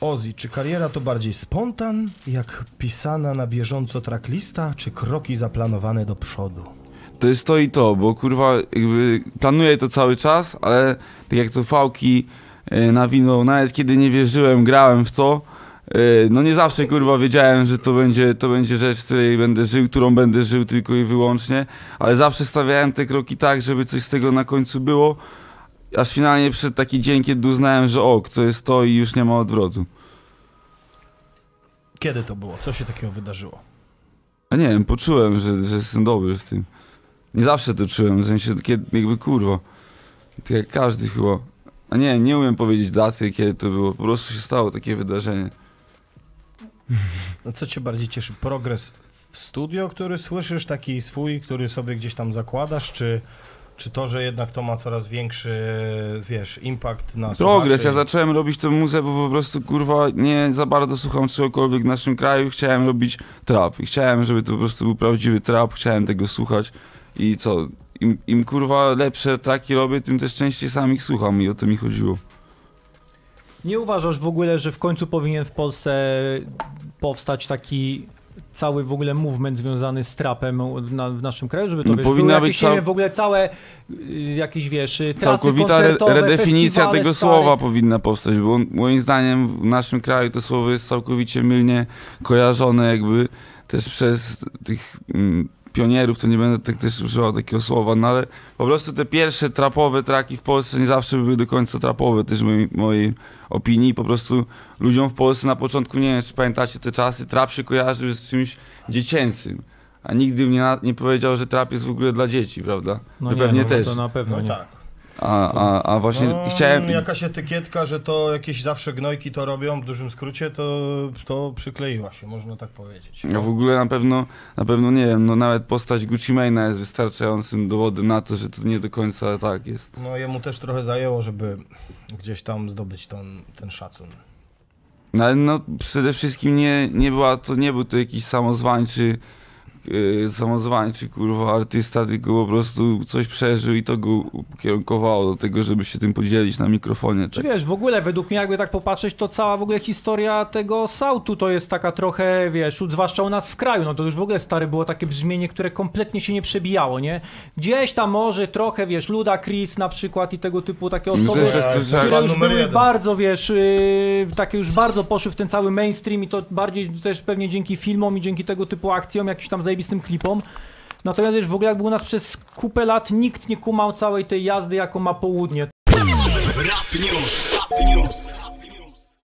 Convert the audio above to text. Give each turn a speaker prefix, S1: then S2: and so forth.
S1: Ozzy, czy kariera to bardziej spontan, jak pisana na bieżąco tracklista, czy kroki zaplanowane do przodu?
S2: To jest to i to, bo kurwa jakby planuję to cały czas, ale tak jak to fałki e, nawinął, nawet kiedy nie wierzyłem, grałem w to, e, no nie zawsze kurwa wiedziałem, że to będzie, to będzie rzecz, której będę żył, którą będę żył tylko i wyłącznie, ale zawsze stawiałem te kroki tak, żeby coś z tego na końcu było, aż finalnie przyszedł taki dzień, kiedy uznałem, że ok, to jest to i już nie ma odwrotu.
S1: Kiedy to było? Co się takiego wydarzyło?
S2: A nie wiem, poczułem, że, że jestem dobry w tym. Nie zawsze to czułem, w sensie kiedy, jakby kurwa. Tak jak każdy chyba. A nie, nie umiem powiedzieć daty, kiedy to było. Po prostu się stało takie wydarzenie.
S1: No co cię bardziej cieszy? Progres w studio, który słyszysz, taki swój, który sobie gdzieś tam zakładasz, czy, czy to, że jednak to ma coraz większy, wiesz, impact na
S2: Progres, ja zacząłem robić tę muzę, bo po prostu kurwa nie za bardzo słucham czegokolwiek w naszym kraju. Chciałem robić trap i chciałem, żeby to po prostu był prawdziwy trap, chciałem tego słuchać i co? Im, im kurwa lepsze traki robię, tym też częściej sam ich słucham i o to mi chodziło.
S3: Nie uważasz w ogóle, że w końcu powinien w Polsce powstać taki cały w ogóle movement związany z trapem na, w naszym kraju, żeby to
S2: No
S3: wiesz,
S2: powinna być cał-
S3: w ogóle całe y, jakieś, wiesz, y,
S2: Całkowita re redefinicja tego
S3: stare.
S2: słowa powinna powstać, bo moim zdaniem w naszym kraju to słowo jest całkowicie mylnie kojarzone jakby też przez tych mm, pionierów, to nie będę tak też używał takiego słowa, no ale po prostu te pierwsze trapowe traki w Polsce nie zawsze były do końca trapowe, też w mojej, mojej opinii, po prostu ludziom w Polsce na początku, nie wiem czy pamiętacie te czasy, trap się kojarzy z czymś dziecięcym. A nigdy mnie nie powiedział, że trap jest w ogóle dla dzieci, prawda?
S3: No
S2: Wy
S3: nie,
S2: pewnie
S3: no,
S2: też.
S3: To na pewno
S1: No
S3: nie.
S1: tak.
S2: A, a, a właśnie
S1: no,
S2: chciałem...
S1: Jakaś etykietka, że to jakieś zawsze gnojki to robią, w dużym skrócie, to, to przykleiła się, można tak powiedzieć.
S2: Ja w ogóle na pewno, na pewno nie wiem, no nawet postać Gucci Mane'a jest wystarczającym dowodem na to, że to nie do końca tak jest.
S1: No jemu też trochę zajęło, żeby gdzieś tam zdobyć ten, ten szacun.
S2: No ale no przede wszystkim nie, nie była to, nie był to jakiś samozwańczy, yy, samozwańczy kurwa artysta, tylko po prostu coś przeżył i to go ukierunkowało do tego, żeby się tym podzielić na mikrofonie.
S3: Czy
S2: Tak.
S3: wiesz, w ogóle według mnie jakby tak popatrzeć, to cała w ogóle historia tego sautu to jest taka trochę, wiesz, zwłaszcza u nas w kraju, no to już w ogóle stare było takie brzmienie, które kompletnie się nie przebijało, nie? Gdzieś tam może trochę, wiesz, Luda Chris na przykład i tego typu takie
S2: No to
S3: osoby,
S2: jest to
S3: które już były
S1: jeden.
S3: bardzo, wiesz, yy, takie już bardzo poszły w ten cały mainstream i to bardziej też pewnie dzięki filmom i dzięki tego typu akcjom, jakimś tam zajebistym klipom. Natomiast wiesz, w ogóle jakby u nas przez kupę lat nikt nie kumał całej tej jazdy, jaką ma południe.
S4: Rap News. Rap News.